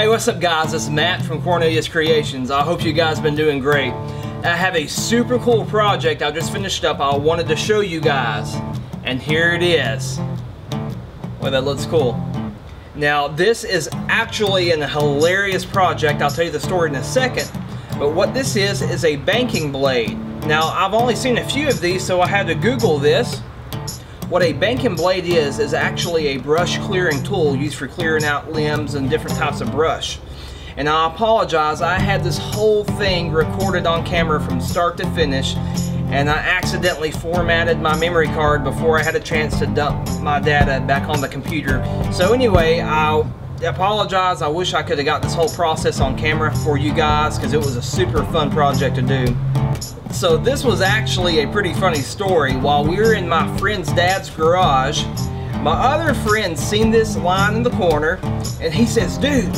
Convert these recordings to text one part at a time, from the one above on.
Hey, what's up guys? It's Matt from Cornelius Creations. I hope you guys been doing great. I have a super cool project I just finished up I wanted to show you guys. And here it is. Well, that looks cool. Now, this is actually an hilarious project. I'll tell you the story in a second. But what this is, is a banking blade. Now, I've only seen a few of these, so I had to Google this. What a banking blade is, is actually a brush clearing tool used for clearing out limbs and different types of brush. And I apologize, I had this whole thing recorded on camera from start to finish and I accidentally formatted my memory card before I had a chance to dump my data back on the computer. So anyway, I apologize. I wish I could have got this whole process on camera for you guys because it was a super fun project to do. So this was actually a pretty funny story. While we were in my friend's dad's garage, my other friend seen this line in the corner and he says, dude,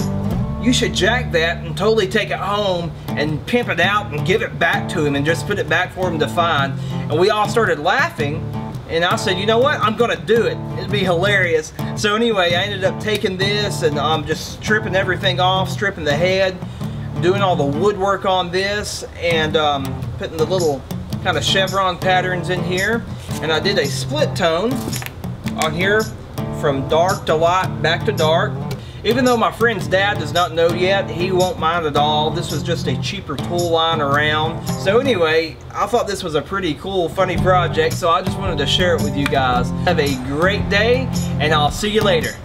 you should jack that and totally take it home and pimp it out and give it back to him and just put it back for him to find. And we all started laughing and I said, you know what, I'm gonna do it. It'd be hilarious. So anyway, I ended up taking this and I'm um, just stripping everything off, stripping the head, doing all the woodwork on this and um, putting the little kind of chevron patterns in here. And I did a split tone on here from dark to light, back to dark. Even though my friend's dad does not know yet, he won't mind at all. This was just a cheaper tool line around. So anyway, I thought this was a pretty cool, funny project, so I just wanted to share it with you guys. Have a great day, and I'll see you later.